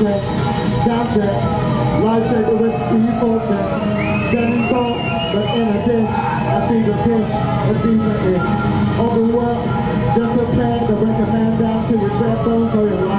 Jack, Jam Life Cycle the recipe you thought that. But in a ditch, I see the pinch, a decent itch. Overworked, just to plan to recommend down to your cell phone, so